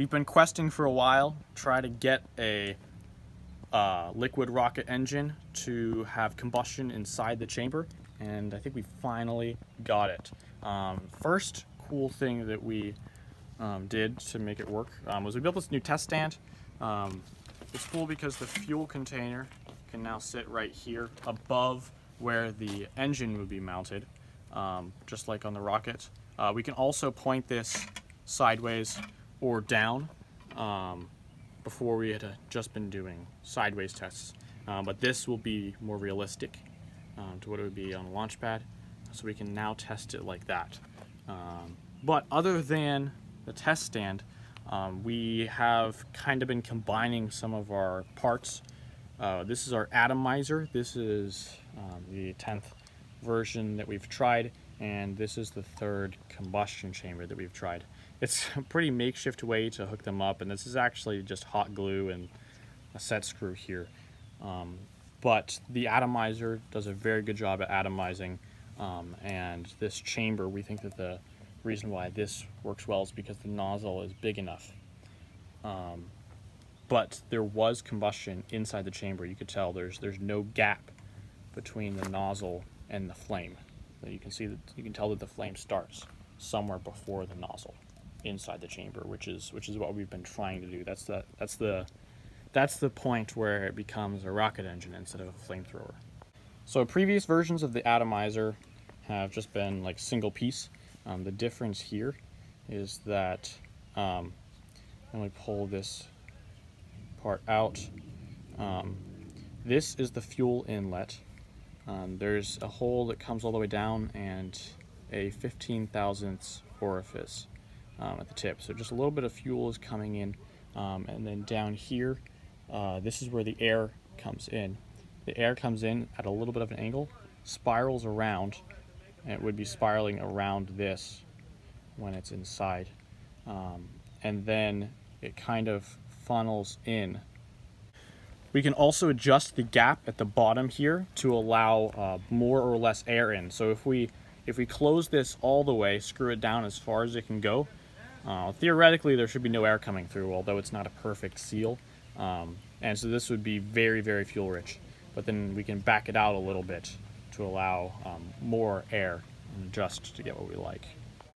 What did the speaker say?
we've been questing for a while, try to get a uh, liquid rocket engine to have combustion inside the chamber, and I think we finally got it. Um, first cool thing that we um, did to make it work um, was we built this new test stand. Um, it's cool because the fuel container can now sit right here above where the engine would be mounted, um, just like on the rocket. Uh, we can also point this sideways or down. Um, before we had uh, just been doing sideways tests. Um, but this will be more realistic um, to what it would be on a launch pad. So we can now test it like that. Um, but other than the test stand, um, we have kind of been combining some of our parts. Uh, this is our atomizer. This is um, the 10th version that we've tried and this is the third combustion chamber that we've tried. It's a pretty makeshift way to hook them up and this is actually just hot glue and a set screw here. Um, but the atomizer does a very good job at atomizing um, and this chamber, we think that the reason why this works well is because the nozzle is big enough. Um, but there was combustion inside the chamber. You could tell there's there's no gap between the nozzle and the flame. You can see that you can tell that the flame starts somewhere before the nozzle inside the chamber, which is which is what we've been trying to do. That's the that's the that's the point where it becomes a rocket engine instead of a flamethrower. So previous versions of the atomizer have just been like single piece. Um, the difference here is that um, let me pull this part out. Um, this is the fuel inlet um, there's a hole that comes all the way down and a 15 thousandths orifice um, at the tip. So just a little bit of fuel is coming in. Um, and then down here, uh, this is where the air comes in. The air comes in at a little bit of an angle, spirals around, and it would be spiraling around this when it's inside. Um, and then it kind of funnels in we can also adjust the gap at the bottom here to allow uh, more or less air in. So if we if we close this all the way, screw it down as far as it can go, uh, theoretically there should be no air coming through, although it's not a perfect seal. Um, and so this would be very, very fuel rich. But then we can back it out a little bit to allow um, more air and adjust to get what we like.